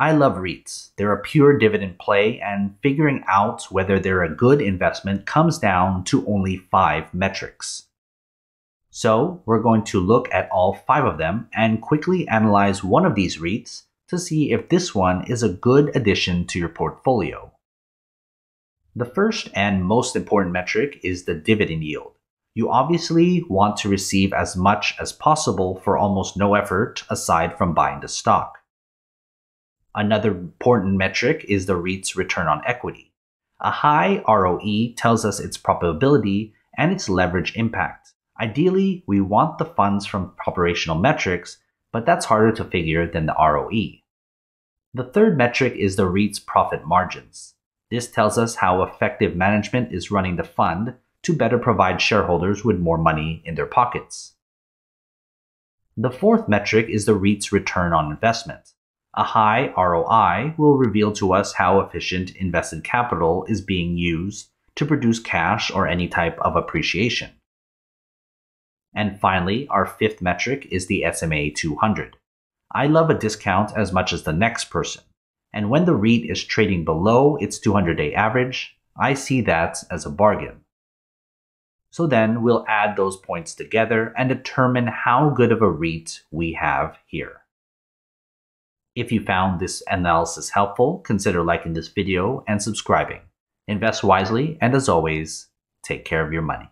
I love REITs. They're a pure dividend play, and figuring out whether they're a good investment comes down to only five metrics. So, we're going to look at all five of them and quickly analyze one of these REITs to see if this one is a good addition to your portfolio. The first and most important metric is the dividend yield. You obviously want to receive as much as possible for almost no effort aside from buying the stock. Another important metric is the REIT's return on equity. A high ROE tells us its profitability and its leverage impact. Ideally, we want the funds from operational metrics, but that's harder to figure than the ROE. The third metric is the REIT's profit margins. This tells us how effective management is running the fund to better provide shareholders with more money in their pockets. The fourth metric is the REIT's return on investment. A high ROI will reveal to us how efficient invested capital is being used to produce cash or any type of appreciation. And finally, our fifth metric is the SMA 200. I love a discount as much as the next person. And when the REIT is trading below its 200 day average, I see that as a bargain. So then we'll add those points together and determine how good of a REIT we have here. If you found this analysis helpful, consider liking this video and subscribing. Invest wisely, and as always, take care of your money.